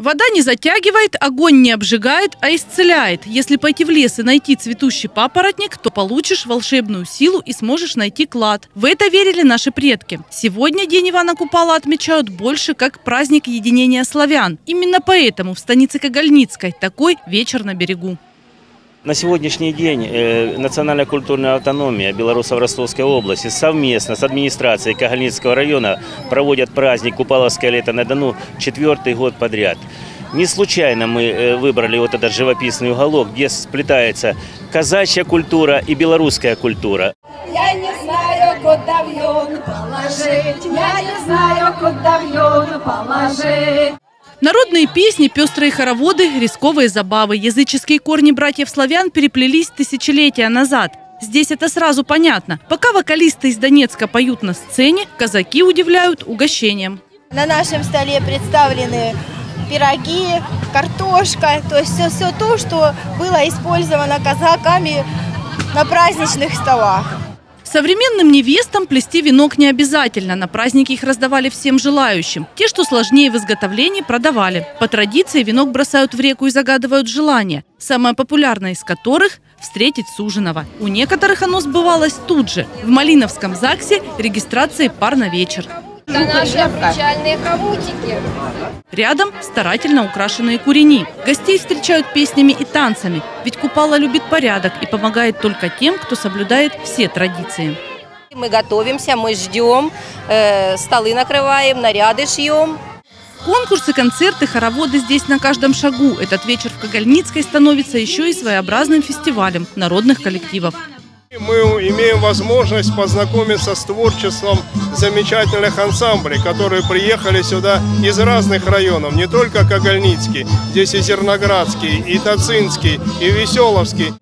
Вода не затягивает, огонь не обжигает, а исцеляет. Если пойти в лес и найти цветущий папоротник, то получишь волшебную силу и сможешь найти клад. В это верили наши предки. Сегодня День Ивана Купала отмечают больше как праздник единения славян. Именно поэтому в станице Кагальницкой такой вечер на берегу. На сегодняшний день э, национальная культурная автономия белорусов Ростовской области совместно с администрацией Кагальницкого района проводят праздник Купаловское лето на Дону четвертый год подряд. Не случайно мы э, выбрали вот этот живописный уголок, где сплетается казачья культура и белорусская культура. Я не знаю, куда в положить, я не знаю, куда в положить. Народные песни, пестрые хороводы, рисковые забавы. Языческие корни братьев-славян переплелись тысячелетия назад. Здесь это сразу понятно. Пока вокалисты из Донецка поют на сцене, казаки удивляют угощением. На нашем столе представлены пироги, картошка, то есть все, все то, что было использовано казаками на праздничных столах. Современным невестам плести венок не обязательно. На праздники их раздавали всем желающим. Те, что сложнее в изготовлении, продавали. По традиции венок бросают в реку и загадывают желание. Самое популярное из которых – встретить суженого. У некоторых оно сбывалось тут же. В Малиновском ЗАГСе регистрации пар на вечер. Это наши обручальные хомутики. Рядом старательно украшенные курени. Гостей встречают песнями и танцами. Ведь Купала любит порядок и помогает только тем, кто соблюдает все традиции. Мы готовимся, мы ждем, э, столы накрываем, наряды шьем. Конкурсы, концерты, хороводы здесь на каждом шагу. Этот вечер в Кагальницкой становится еще и своеобразным фестивалем народных коллективов. Мы имеем возможность познакомиться с творчеством замечательных ансамблей, которые приехали сюда из разных районов, не только Кагальницкий, здесь и Зерноградский, и Тацинский, и Веселовский.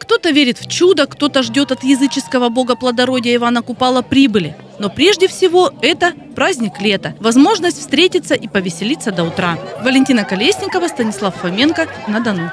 Кто-то верит в чудо, кто-то ждет от языческого бога плодородия Ивана Купала прибыли. Но прежде всего это праздник лета, возможность встретиться и повеселиться до утра. Валентина Колесникова, Станислав Фоменко на Дону.